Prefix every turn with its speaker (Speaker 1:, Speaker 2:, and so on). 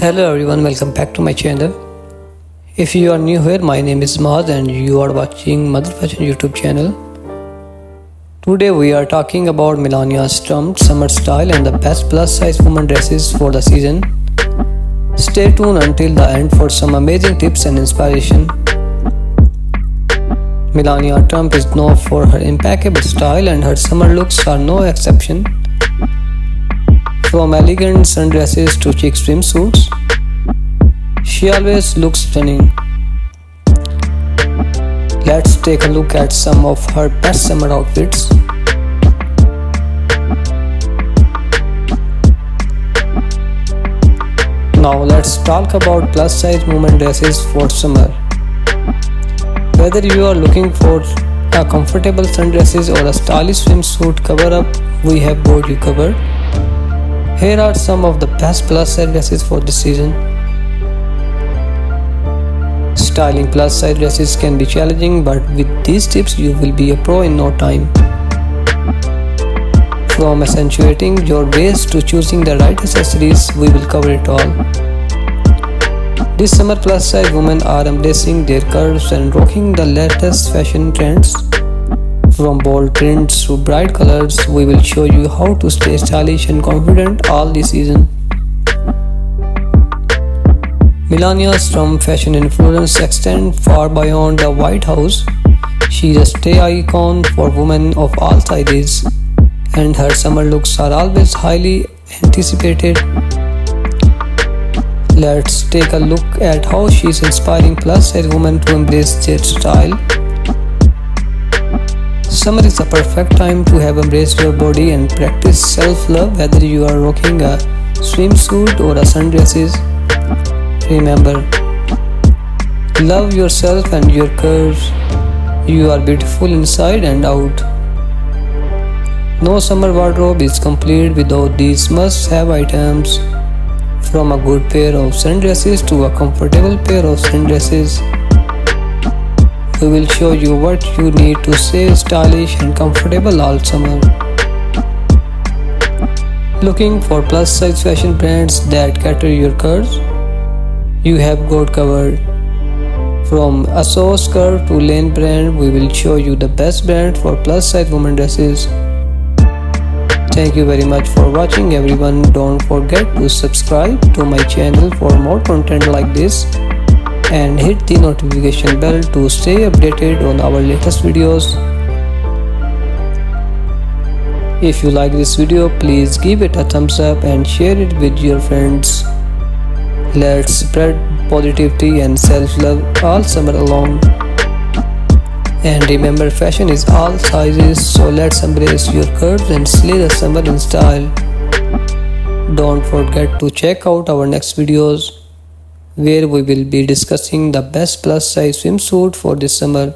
Speaker 1: Hello everyone, welcome back to my channel. If you are new here, my name is Mahad and you are watching Mother Fashion YouTube channel. Today we are talking about Melania Trump summer style and the best plus size woman dresses for the season. Stay tuned until the end for some amazing tips and inspiration. Melania Trump is known for her impeccable style and her summer looks are no exception. From elegant sundresses to chic swimsuits, she always looks stunning. Let's take a look at some of her best summer outfits. Now let's talk about plus size women dresses for summer. Whether you are looking for a comfortable sundresses or a stylish swimsuit cover up, we have got you covered. Here are some of the best plus size dresses for this season. Styling plus size dresses can be challenging but with these tips you will be a pro in no time. From accentuating your waist to choosing the right accessories, we will cover it all. This summer plus size women are embracing their curves and rocking the latest fashion trends. From bold prints to bright colors, we will show you how to stay stylish and confident all the season. Melania's Trump fashion influence extends far beyond the White House. She is a stay icon for women of all sizes and her summer looks are always highly anticipated. Let's take a look at how she is inspiring plus size women to embrace their style. Summer is a perfect time to have embraced your body and practice self-love whether you are rocking a swimsuit or a sundresses. Remember, love yourself and your curves. You are beautiful inside and out. No summer wardrobe is complete without these must-have items. From a good pair of sundresses to a comfortable pair of sundresses. We will show you what you need to stay stylish and comfortable all summer. Looking for plus size fashion brands that cater your curves? You have got covered. From ASOS Curve to Lane Bryant, we will show you the best brand for plus size women dresses. Thank you very much for watching everyone. Don't forget to subscribe to my channel for more content like this and hit the notification bell to stay updated on our latest videos. If you like this video, please give it a thumbs up and share it with your friends. Let's spread positivity and self-love all summer long. And remember fashion is all sizes so let's embrace your curves and slay the summer in style. Don't forget to check out our next videos where we will be discussing the best plus size swimsuit for this summer.